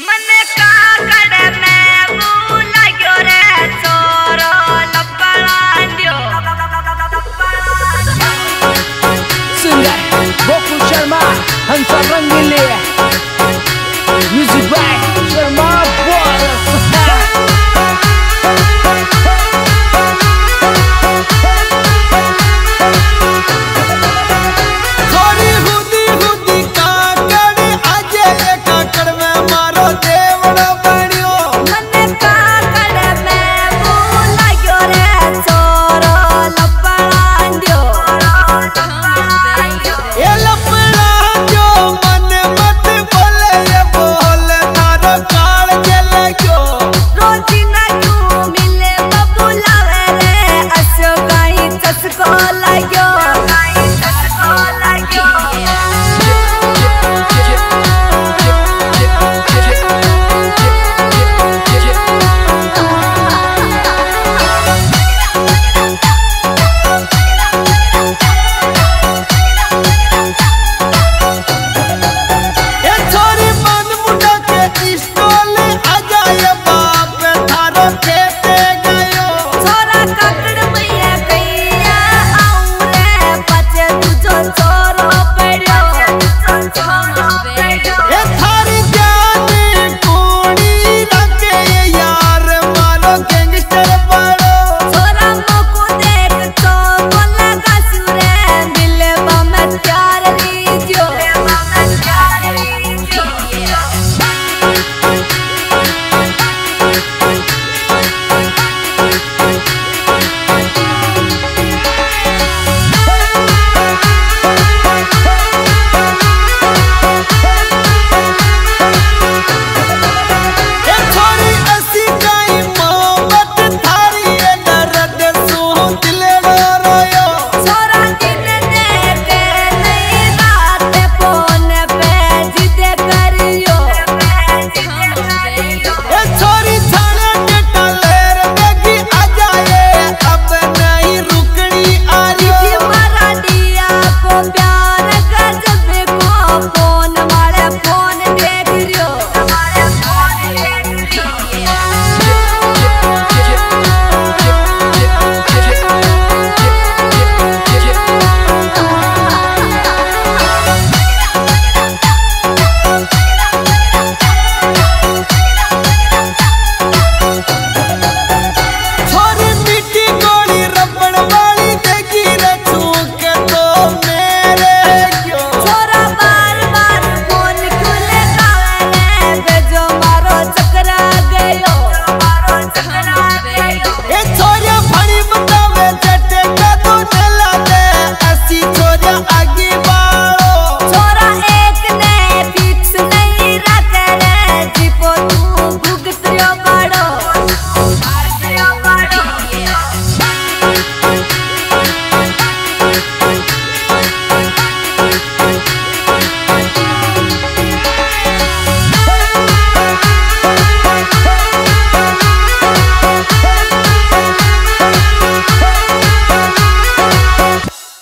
मन का कड़